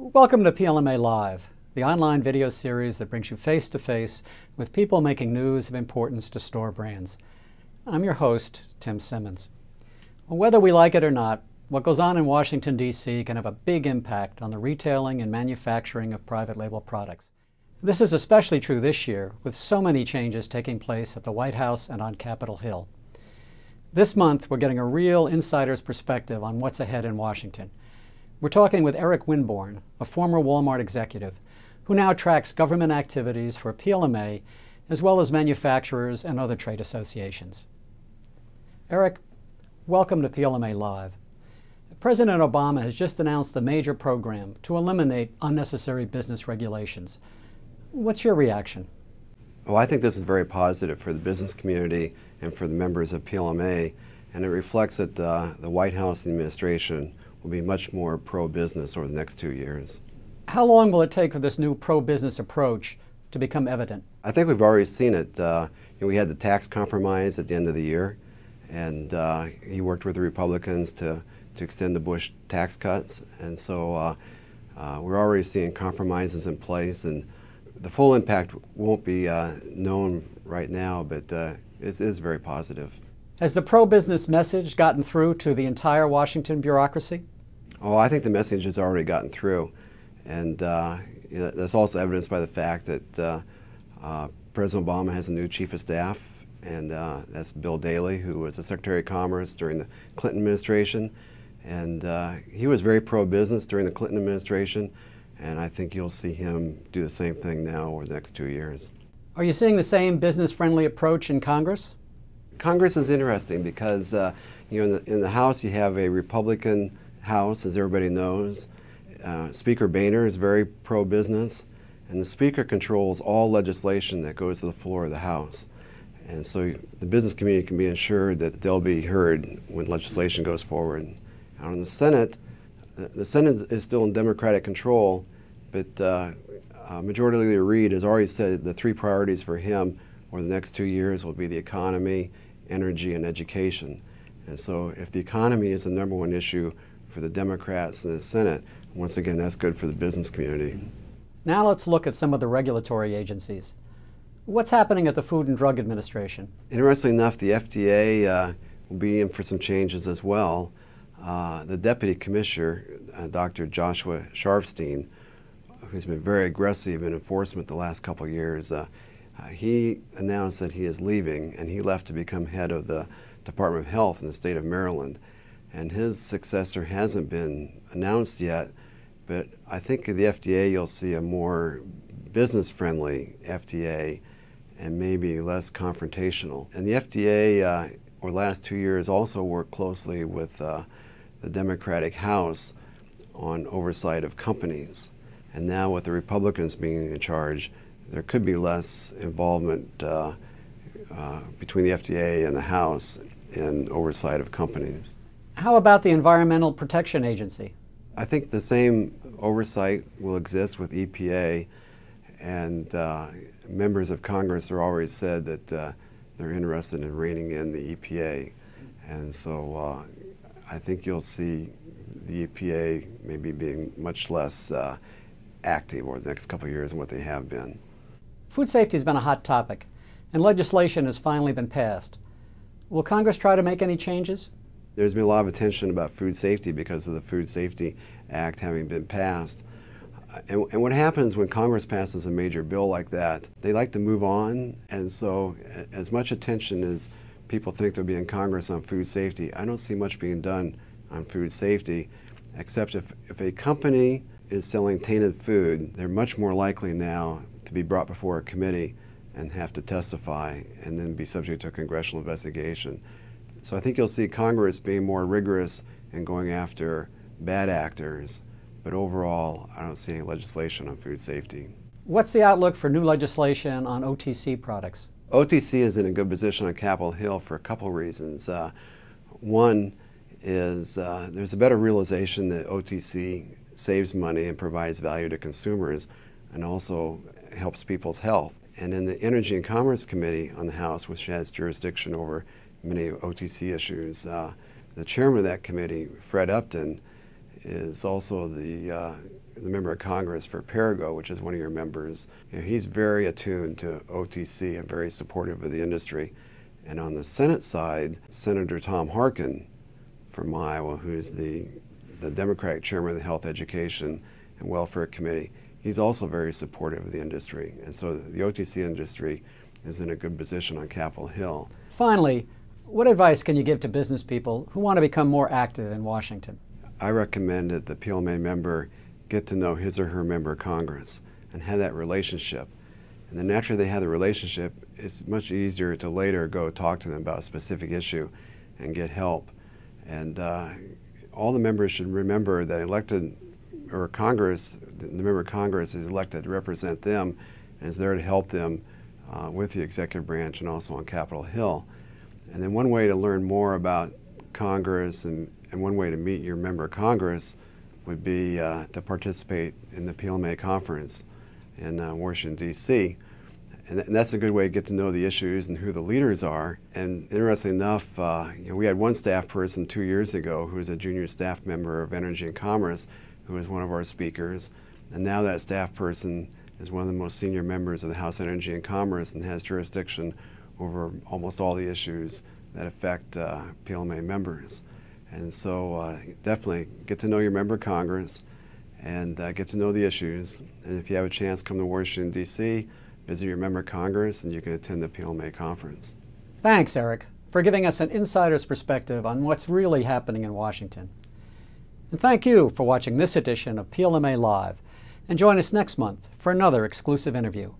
Welcome to PLMA Live, the online video series that brings you face to face with people making news of importance to store brands. I'm your host, Tim Simmons. Whether we like it or not, what goes on in Washington, D.C. can have a big impact on the retailing and manufacturing of private label products. This is especially true this year, with so many changes taking place at the White House and on Capitol Hill. This month, we're getting a real insider's perspective on what's ahead in Washington. We're talking with Erik Winborn, a former Walmart executive, who now tracks government activities for PLMA as well as manufacturers and other trade associations. Erik, welcome to PLMA Live. President Obama has just announced a major program to eliminate unnecessary business regulations. What's your reaction? Well, I think this is very positive for the business community and for the members of PLMA, and it reflects that the, the White House administration will be much more pro-business over the next two years. How long will it take for this new pro-business approach to become evident? I think we've already seen it. Uh, you know, we had the tax compromise at the end of the year, and uh, he worked with the Republicans to, to extend the Bush tax cuts, and so uh, uh we're already seeing compromises in place, and the full impact won't be uh, known right now, but uh, it is very positive. Has the pro business message gotten through to the entire Washington bureaucracy? Oh, I think the message has already gotten through. And uh, you know, that's also evidenced by the fact that uh, uh, President Obama has a new chief of staff, and uh, that's Bill Daley, who was the Secretary of Commerce during the Clinton administration. And uh, he was very pro business during the Clinton administration. And I think you'll see him do the same thing now over the next two years. Are you seeing the same business friendly approach in Congress? Congress is interesting because uh, you know in the, in the, House you have a Republican House, as everybody knows. Uh, Speaker Boehner is very pro-business, and the Speaker controls all legislation that goes to the floor of the House. And so the business community can be assured that they'll be heard when legislation goes forward. Out in the Senate, the Senate is still in Democratic control, but uh, uh, Majority Leader Reid has already said the three priorities for him over the next two years will be the economy, energy, and education. And so if the economy is the number one issue for the Democrats in the Senate, once again, that's good for the business community. Now let's look at some of the regulatory agencies. What's happening at the Food and Drug Administration? Interestingly enough, the FDA uh, will be in for some changes as well. Uh, the Deputy Commissioner, uh, Dr. Joshua Sharfstein, who's been very aggressive in enforcement the last couple of years, uh, he announced that he is leaving and he left to become head of the Department of Health in the state of Maryland. And his successor hasn't been announced yet, but I think at the FDA you'll see a more business friendly FDA and maybe less confrontational. And the FDA, uh, over the last two years, also worked closely with uh, the Democratic House on oversight of companies. And now, with the Republicans being in charge, there could be less involvement uh, uh, between the FDA and the House in oversight of companies. How about the Environmental Protection Agency? I think the same oversight will exist with EPA, and uh, members of Congress have already said that uh, they're interested in reining in the EPA. And so uh, I think you'll see the EPA maybe being much less uh, active over the next couple of years than what they have been. Food safety has been a hot topic, and legislation has finally been passed. Will Congress try to make any changes? There's been a lot of attention about food safety because of the Food Safety Act having been passed. Uh, and, and, what happens when Congress passes a major bill like that, they like to move on. And so, as much attention as people think there'll be in Congress on food safety, I don't see much being done on food safety, except if, if a company is selling tainted food, they're much more likely now to be brought before a committee and have to testify and then be subject to a congressional investigation. So I think you'll see Congress being more rigorous in going after bad actors, but overall, I don't see any legislation on food safety. What's the outlook for new legislation on OTC products? OTC is in a good position on Capitol Hill for a couple reasons. Uh, one is uh, there's a better realization that OTC saves money and provides value to consumers and also helps people's health. And in the Energy and Commerce Committee on the House, which has jurisdiction over many OTC issues, uh, the chairman of that committee, Fred Upton, is also the uh, the member of Congress for Perrigo, which is one of your members, you know, he's very attuned to OTC and very supportive of the industry. And on the Senate side, Senator Tom Harkin from Iowa, who's the, the Democratic chairman of the Health Education and Welfare Committee, he's also very supportive of the industry. And so the OTC industry is in a good position on Capitol Hill. Finally, what advice can you give to business people who want to become more active in Washington? I recommend that the PLMA member get to know his or her member of Congress and have that relationship. And then naturally they have the relationship, it's much easier to later go talk to them about a specific issue and get help. And uh, all the members should remember that elected or Congress, the member of Congress is elected to represent them and is there to help them uh, with the executive branch and also on Capitol Hill. And then one way to learn more about Congress and, and one way to meet your member of Congress would be uh, to participate in the PLMA conference in uh, Washington, D.C. And, th and, that's a good way to get to know the issues and who the leaders are. And interestingly enough, uh, you know, we had one staff person two years ago who was a junior staff member of Energy and Commerce who was one of our speakers. And now that staff person is one of the most senior members of the House Energy and Commerce and has jurisdiction over almost all the issues that affect uh, PLMA members. And so uh, definitely get to know your member of Congress and uh, get to know the issues. And if you have a chance, come to Washington, D.C., visit your member of Congress, and you can attend the PLMA conference. Thanks, Erik, for giving us an insider's perspective on what's really happening in Washington. And thank you for watching this edition of PLMA Live. And join us next month for another exclusive interview.